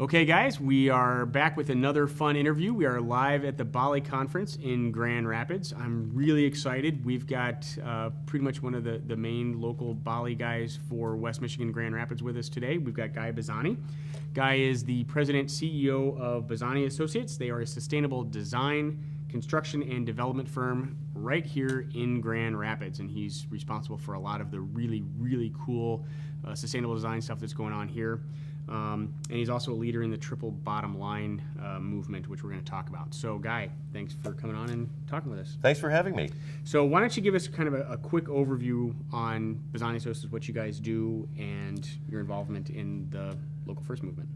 Okay, guys, we are back with another fun interview. We are live at the BALLE Conference in Grand Rapids. I'm really excited. We've got uh, pretty much one of the, the main local BALLE guys for West Michigan Grand Rapids with us today. We've got Guy Bazzani. Guy is the president CEO of Bazzani Associates. They are a sustainable design, construction, and development firm right here in Grand Rapids, and he's responsible for a lot of the really, really cool uh, sustainable design stuff that's going on here. Um, and he's also a leader in the triple bottom line uh, movement, which we're going to talk about. So, Guy, thanks for coming on and talking with us. Thanks for having me. So, why don't you give us kind of a, a quick overview on Bazzani Associates, what you guys do, and your involvement in the local first movement?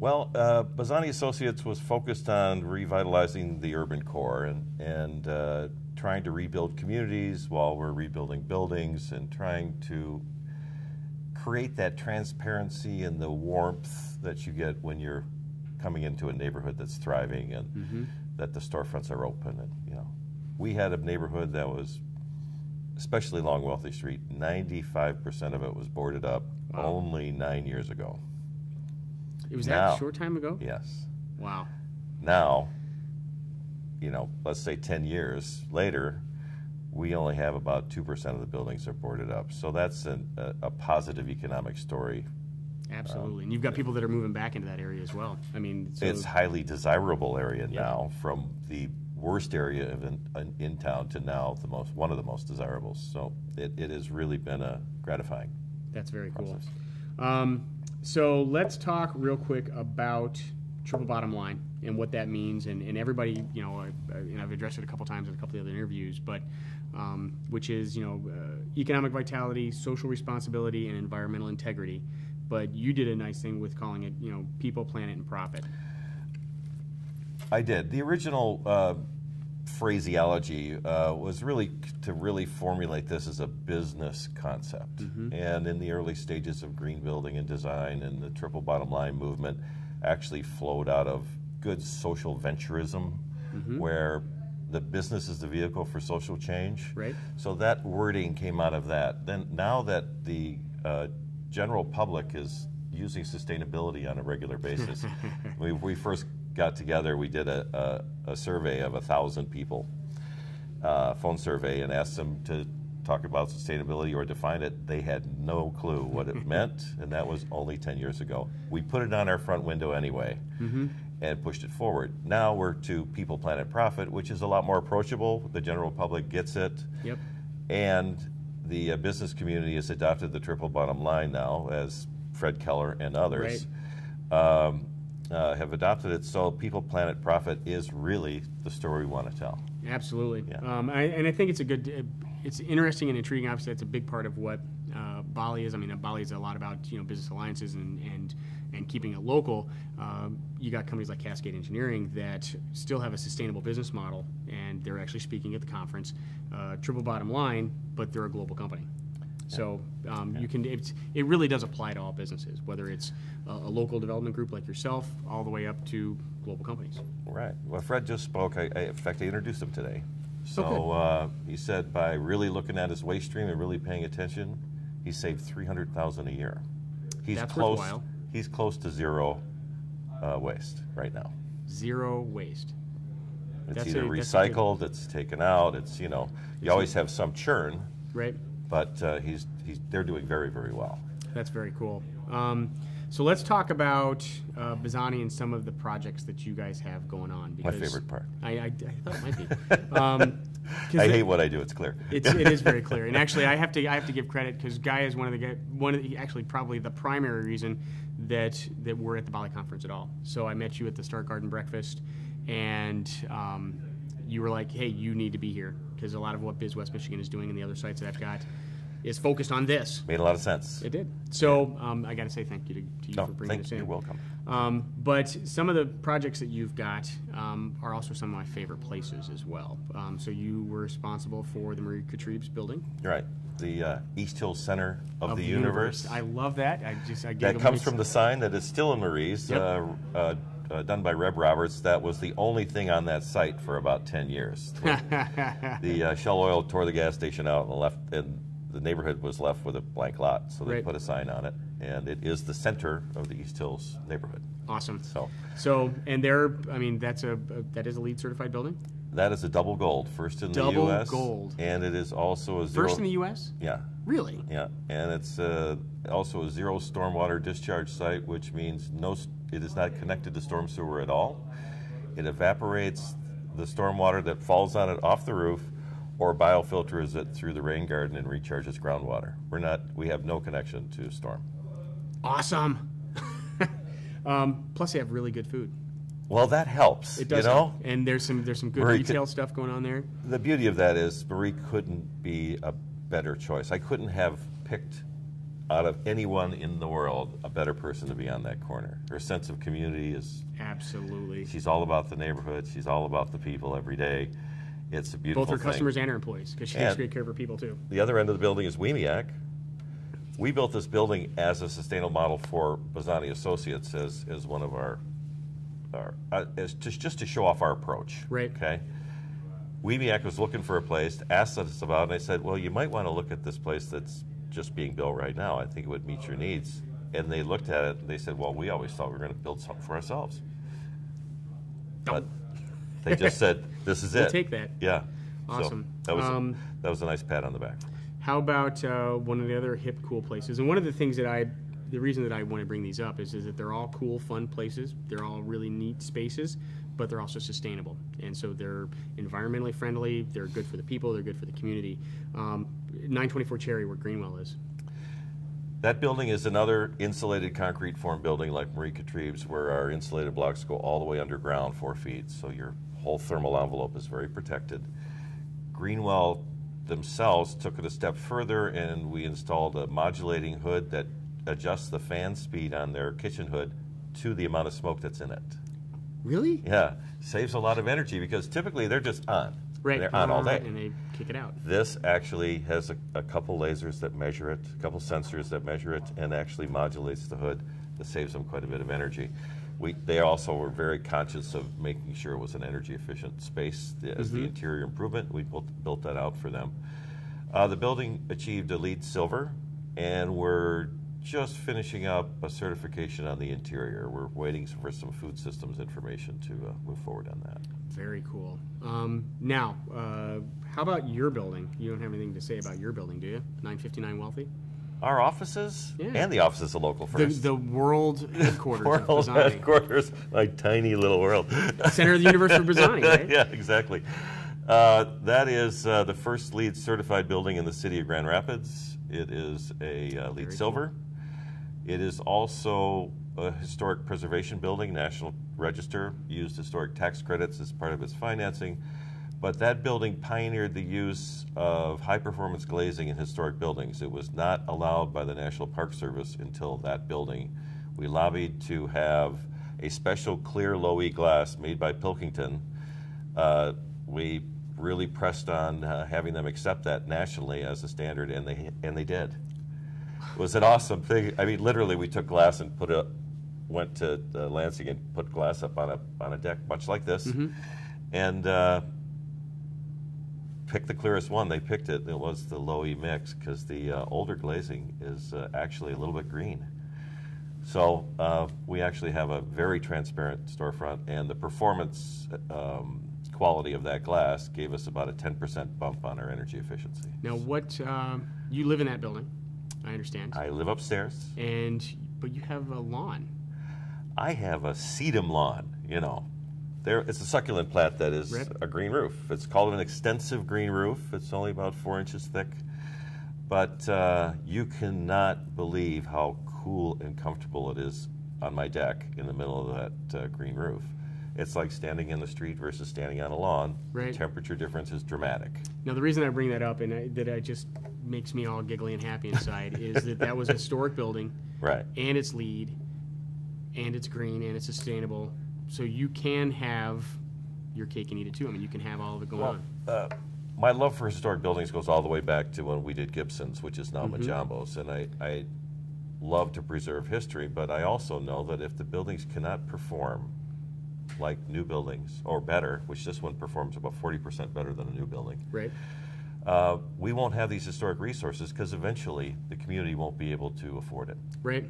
Well, uh, Bazzani Associates was focused on revitalizing the urban core and, and uh, trying to rebuild communities while we're rebuilding buildings and trying to create that transparency and the warmth that you get when you're coming into a neighborhood that's thriving and mm-hmm. that the storefronts are open. And you know, we had a neighborhood that was, especially along Wealthy Street, 95% of it was boarded up wow. only nine years ago. It was now, that short time ago. Yes. Wow. Now, you know, let's say 10 years later, we only have about 2% of the buildings are boarded up. So that's an, a, a, positive economic story. Absolutely. Um, and you've got people that are moving back into that area as well. I mean, so it's highly desirable area now from the worst area in, in, town to now the most one of the most desirables. So it, it has really been a gratifying. That's very process. cool. Um, so let's talk real quick about triple bottom line and what that means. And, and everybody, you know, I, and I've addressed it a couple times in a couple of the other interviews, but um, which is, you know, uh, economic vitality, social responsibility, and environmental integrity. But you did a nice thing with calling it, you know, people, planet, and profit. I did. The original uh, phraseology uh, was really to really formulate this as a business concept. Mm-hmm. And in the early stages of green building and design and the triple bottom line movement, actually flowed out of good social venturism, mm-hmm. where the business is the vehicle for social change. Right. So that wording came out of that. Then now that the uh, general public is using sustainability on a regular basis, we, we first got together, we did a, a, a survey of a thousand people, uh, phone survey, and asked them to talk about sustainability or define it, they had no clue what it meant, and that was only 10 years ago. We put it on our front window anyway mm-hmm. and pushed it forward. Now we're to People, Planet, Profit, which is a lot more approachable. The general public gets it. Yep. And the uh, business community has adopted the triple bottom line now, as Fred Keller and others. Right. Um, uh, have adopted it. So, People, Planet, Profit is really the story we want to tell. Absolutely. Yeah. Um, I, and I think it's a good, it's interesting and intriguing. Obviously, that's a big part of what uh, BALLE is. I mean, BALLE is a lot about you know business alliances and and and keeping it local. Um, you got companies like Cascade Engineering that still have a sustainable business model, and they're actually speaking at the conference. Uh, triple bottom line, but they're a global company. So um, yeah. you can it really does apply to all businesses, whether it's a, a, local development group like yourself, all the way up to global companies. Right. Well, Fred just spoke. I, I in fact, I introduced him today. So okay. uh, he said by really looking at his waste stream and really paying attention, he saved three hundred thousand a year. He's That's close. Worthwhile. He's close to zero uh, waste right now. Zero waste. It's that's either a, recycled, it's taken out. It's you know you always have some churn. Right. But uh, he's he's they're doing very very well. That's very cool. Um, so let's talk about uh, Bazzani and some of the projects that you guys have going on. My favorite part. I, I, I thought it might be. Um, I hate what I do. It's clear. It's, it is very clear. And actually, I have to I have to give credit because Guy is one of the one of the, actually probably the primary reason that that we're at the BALLE conference at all. So I met you at the Start Garden breakfast, and um, you were like, "Hey, you need to be here because a lot of what Biz West Michigan is doing and the other sites that I've got." Is focused on this. Made a lot of sense. It did. So um, I got to say thank you to, to you no, for bringing this in. You're welcome. Um, but some of the projects that you've got um, are also some of my favorite places as well. Um, so you were responsible for the Marie Catrib's building. Right. The uh, East Hills Center of, of the, the universe. universe. I love that. I just I that comes from the sign that is still in Marie's. Yep. Uh, uh, uh, done by Reb Roberts. That was the only thing on that site for about 10 years. the uh, Shell Oil tore the gas station out and left, and the neighborhood was left with a blank lot, so they right. put a sign on it, and it is the center of the East Hills neighborhood. Awesome. So So, and they're, I mean, that's a, a that is a LEED certified building. that is a double gold, first in Double the U.S. gold. and it is also a zero. First in the U.S. yeah, Really? yeah, and it's uh, also a zero stormwater discharge site, which means no, s- it is not connected to storm sewer at all. It evaporates the stormwater that falls on it off the roof, or biofilters it through the rain garden and recharges groundwater. We're not, we have no connection to storm. Awesome. um, plus, they have really good food. Well, that helps. It does, you know. help. and there's some there's some good Very retail stuff going on there. The beauty of that is Marie couldn't be a better choice. I couldn't have picked out of anyone in the world a better person to be on that corner. Her sense of community is Absolutely. she's all about the neighborhood, she's all about the people every day. It's a beautiful Both her thing. customers and her employees, because she takes And- great care of her people too. The other end of the building is WMEAC. We built this building as a sustainable model for Bazzani Associates as, as one of our, our uh, as just, just to show off our approach. Right. Okay. WMEAC was looking for a place, asked us about, it, and I said, well, you might want to look at this place that's just being built right now. I think it would meet your needs. And they looked at it and they said, well, we always thought we were going to build something for ourselves. But they just said, this is We'll it. take that. Yeah. Awesome. So that was Um, that was a nice pat on the back. How about uh, one of the other hip, cool places? And one of the things that I, the reason that I want to bring these up is, is that they're all cool, fun places. They're all really neat spaces, but they're also sustainable. And so they're environmentally friendly. They're good for the people. They're good for the community. Um, 924 Cherry, where Greenwell is. That building is another insulated concrete form building like Marie Catrib's, where our insulated blocks go all the way underground four feet, so your whole thermal envelope is very protected. Greenwell themselves took it a step further, and we installed a modulating hood that adjusts the fan speed on their kitchen hood to the amount of smoke that's in it. Really? Yeah, saves a lot of energy because typically they're just on. Right. They're on all day. And they kick it out. This actually has a, a couple lasers that measure it, a couple sensors that measure it, and actually modulates the hood. That saves them quite a bit of energy. We, they also were very conscious of making sure it was an energy efficient space as the interior improvement. We built, built that out for them. Uh, the building achieved a LEED Silver, and we're just finishing up a certification on the interior. We're waiting for some food systems information to uh, move forward on that. Very cool. Um, now, uh, how about your building? You don't have anything to say about your building, do you? 959 Wealthy? Our offices Yeah. and the offices of local The, first. the world headquarters of world headquarters, my tiny little world. Center of the universe for Bazzani, right? yeah, exactly. Uh, that is uh, the first LEED certified building in the city of Grand Rapids. It is a uh, LEED Very Silver. It is also a historic preservation building, National Register, used historic tax credits as part of its financing. But that building pioneered the use of high performance glazing in historic buildings. It was not allowed by the National Park Service until that building. We lobbied to have a special clear low E glass made by Pilkington. Uh, we really pressed on uh, having them accept that nationally as a standard, and they and they did. It was an awesome thing. I mean, literally, we took glass and put it, went to uh, Lansing and put glass up on a on a deck, much like this, and picked the clearest one. They picked it. It was the low E mix because the uh, older glazing is uh, actually a little bit green. So uh, we actually have a very transparent storefront, and the performance um, quality of that glass gave us about a 10% bump on our energy efficiency. Now, what um, you live in that building? I understand. I live upstairs. and but you have a lawn. I have a sedum lawn, you know. There, it's a succulent plant that is Right. a green roof. It's called an extensive green roof. It's only about four inches thick. But uh, you cannot believe how cool and comfortable it is on my deck in the middle of that uh, green roof. It's like standing in the street versus standing on a lawn. Right. Temperature difference is dramatic. Now, the reason I bring that up and I, that I just makes me all giggly and happy inside is that that was a historic building, Right. and it's LEED, and it's green, and it's sustainable. So you can have your cake and eat it too. I mean, you can have all of it going on. uh, my love for historic buildings goes all the way back to when we did Gibson's, which is now Mm-hmm. Mangiamo's, and I, I love to preserve history, but I also know that if the buildings cannot perform like new buildings or better, which this one performs about 40% better than a new building, Right. uh, we won't have these historic resources because eventually the community won't be able to afford it. Right.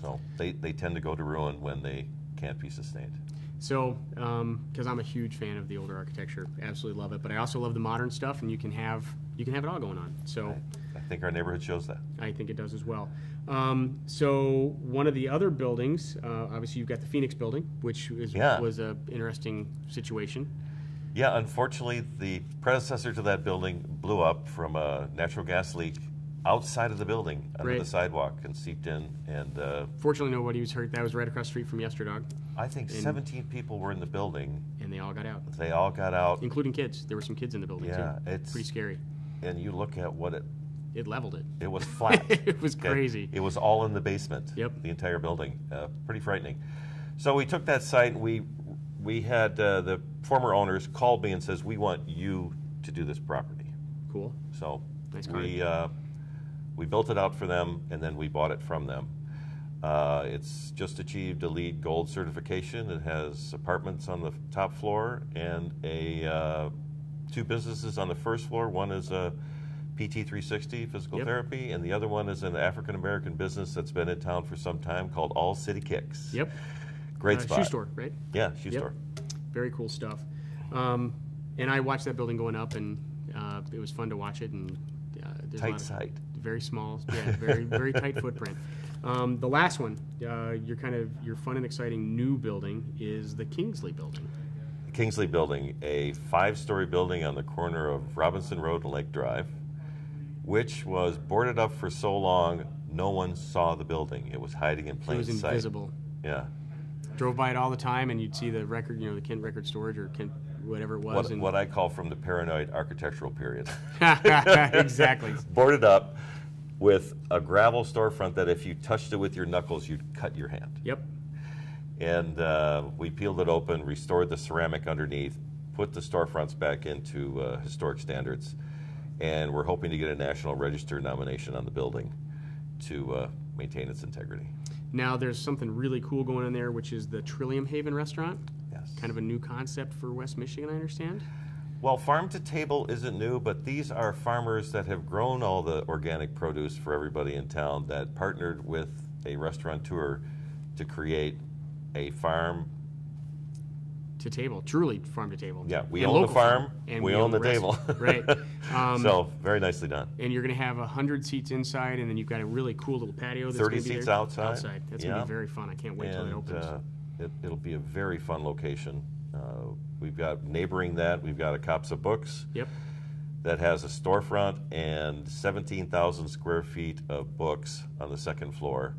So they, they tend to go to ruin when they can't be sustained. So, because I'm a huge fan of the older architecture, absolutely love it. But I also love the modern stuff, and you can have you can have it all going on. So, I think our neighborhood shows that. I think it does as well. Um, so, one of the other buildings, uh, obviously, you've got the Phoenix Building, which is, Yeah. was a interesting situation. Yeah, unfortunately, the predecessor to that building blew up from a natural gas leak outside of the building under Right. the sidewalk and seeped in. And uh, Fortunately, nobody was hurt. That was right across the street from Yesterdog, I think 17 people were in the building. and they all got out, They all got out, including kids. There were some kids in the building Yeah, too. it's- pretty scary. and you look at what it It leveled it. it was flat. It was Okay? crazy. It was all in the basement. Yep. The entire building. Uh, pretty frightening. So we took that site and we we had uh, the former owners called me and says we want you to do this property. Cool. So Nice we uh, we built it out for them and then we bought it from them. Uh, it's just achieved a LEED Gold certification. It has apartments on the top floor and a uh, two businesses on the first floor. One is a PT 360 physical Yep. therapy, and the other one is an African American business that's been in town for some time called All City Kicks. Yep. Great Uh, spot. Shoe store, right? Yeah, shoe Yep. store. Very cool stuff. Um, and I watched that building going up, and uh, it was fun to watch it. And uh, Tight site. Very small, yeah, very very tight footprint. Um, the last one, uh, your kind of your fun and exciting new building is the Kingsley Building. Kingsley Building, a five-story building on the corner of Robinson Road and Lake Drive, which was boarded up for so long no one saw the building. It was hiding in plain sight. It was sight. invisible. Yeah. Drove by it all the time, and you'd see the record, you know, the Kent Record Storage or Kent whatever it was. What, what I call from the paranoid architectural period. exactly. boarded up with a gravel storefront that if you touched it with your knuckles, you'd cut your hand. Yep. And uh, we peeled it open, restored the ceramic underneath, put the storefronts back into uh, historic standards, and we're hoping to get a National Register nomination on the building to uh, maintain its integrity. Now there's something really cool going on there, which is the Trillium Haven restaurant. Yes. Kind of a new concept for West Michigan, I understand. Well, farm to table isn't new, but these are farmers that have grown all the organic produce for everybody in town that partnered with a restaurateur to create a farm. To table, truly farm to table. Yeah, we And own the local farm, and we own the table. right. Um, so very nicely done. and you're going to have a hundred seats inside, and then you've got a really cool little patio. That's 30 gonna be seats outside. Outside. That's going to be very fun. I can't wait till it opens. uh, it, it'll be a very fun location. Uh, we've got neighboring that, we've got a Copsa Books yep. that has a storefront and 17,000 square feet of books on the second floor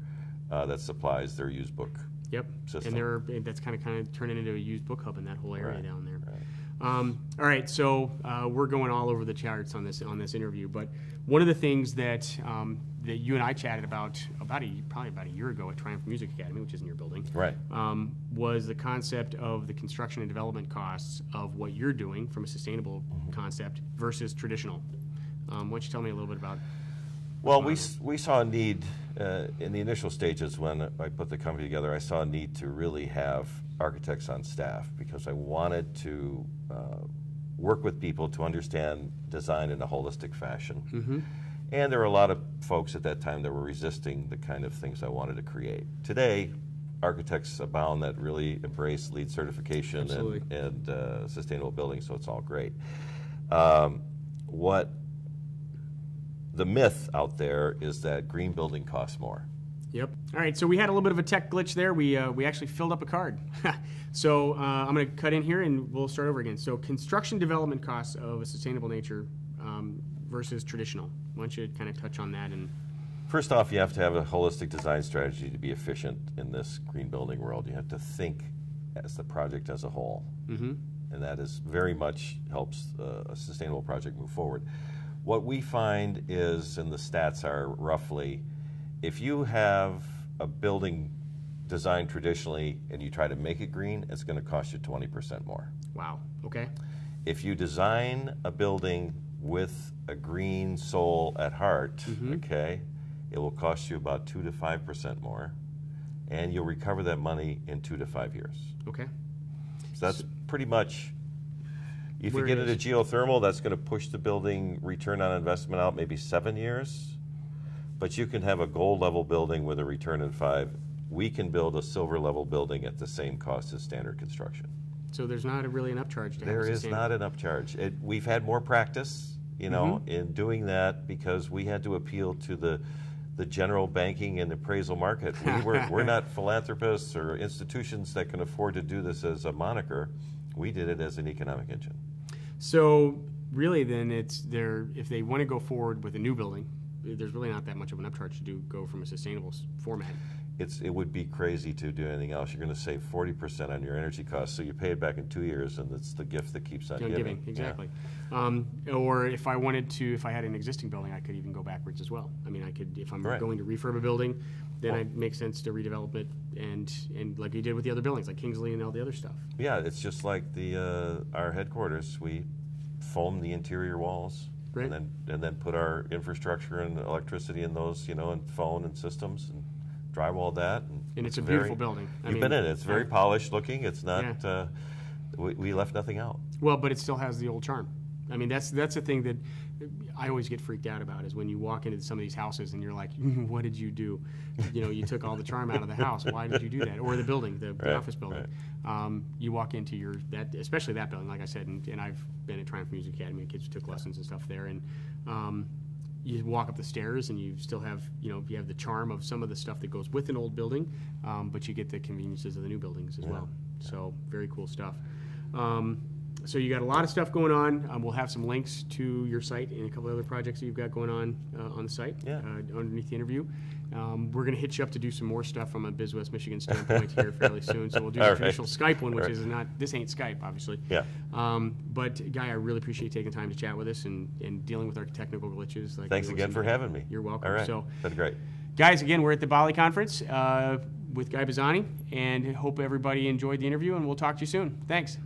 uh, that supplies their used book. Yep. System. And they're that's kind of kind of turning into a used book hub in that whole area Right, down there. right. Um, all right, so uh, we're going all over the charts on this on this interview, but one of the things that um, that you and I chatted about about a probably about a year ago at Triumph Music Academy, which is in your building, Right. um, was the concept of the construction and development costs of what you're doing from a sustainable Mm-hmm. concept versus traditional. Um, why don't you tell me a little bit about? Well, we, we saw a need uh, in the initial stages when I put the company together. I saw a need to really have architects on staff because I wanted to uh, work with people to understand design in a holistic fashion. And there were a lot of folks at that time that were resisting the kind of things I wanted to create. Today, architects abound that really embrace LEED certification and, and uh, sustainable building, so it's all great. Um, what the myth out there is that green building costs more. Yep. All right. So we had a little bit of a tech glitch there. We uh, we actually filled up a card. so uh, I'm going to cut in here and we'll start over again. So construction development costs of a sustainable nature um, versus traditional. Why don't you kind of touch on that and First off, you have to have a holistic design strategy to be efficient in this green building world. You have to think as the project as a whole, mm-hmm. and that is very much helps uh, a sustainable project move forward. What we find is, and the stats are roughly, if you have a building designed traditionally and you try to make it green, it's going to cost you 20% more. wow. Okay. if you design a building with a green soul at heart, Mm-hmm. okay, it will cost you about two to five percent more, and you'll recover that money in two to five years. Okay. So that's pretty much. If you get it it is. a geothermal, that's going to push the building return on investment out maybe seven years, but you can have a gold level building with a return in five we can build a silver level building at the same cost as standard construction. So there's not a, really an upcharge to There is not an upcharge. It, we've had more practice, you know, Mm-hmm. in doing that because we had to appeal to the the general banking and appraisal market. We were, we're not philanthropists or institutions that can afford to do this as a moniker. We did it as an economic engine. So really, then it's there. If they want to go forward with a new building, there's really not that much of an upcharge to do go from a sustainable format. It's, it would be crazy to do anything else. You're going to save 40% on your energy costs, so you pay it back in two years, and it's the gift that keeps on giving. giving Yeah. exactly. Um, or if I wanted to, if I had an existing building, I could even go backwards as well. I mean, I could if I'm Right. going to refurb a building, then Well- it makes sense to redevelop it and and like you did with the other buildings, like Kingsley and all the other stuff. Yeah, it's just like the uh, our headquarters. We foam the interior walls, Right. and then and then put our infrastructure and electricity in those, you know, and phone and systems and drywall that. And, And it's looks a very- beautiful building. I You've mean, been in it. It's very I- polished looking. It's not. Yeah. Uh, we, we left nothing out. Well, but it still has the old charm. I mean, that's that's the thing that I always get freaked out about is when you walk into some of these houses and you're like, "What did you do? You know, you took all the charm out of the house. Why did you do that?" Or the building, the, the Right, office building. Um, you walk into your that, especially that building, like I said, and, and I've been at Triumph Music Academy. Kids took lessons and stuff there, and um, you walk up the stairs and you still have, you know, you have the charm of some of the stuff that goes with an old building, um, but you get the conveniences of the new buildings as well. So very cool stuff. Um, so you got a lot of stuff going on. Um, we'll have some links to your site and a couple other projects that you've got going on uh, on the site Yeah. uh, underneath the interview. Um, we're going to hit you up to do some more stuff from a Biz West Michigan standpoint here fairly soon. So we'll do All the right. traditional Skype one, which All right. is not this ain't Skype, obviously. Yeah. Um, but Guy, I really appreciate taking time to chat with us and, and dealing with our technical glitches. Like Thanks we again for having me. You're welcome. All right. So, Been great. guys, again, we're at the BALLE conference uh, with Guy Bazzani, and hope everybody enjoyed the interview. And we'll talk to you soon. Thanks.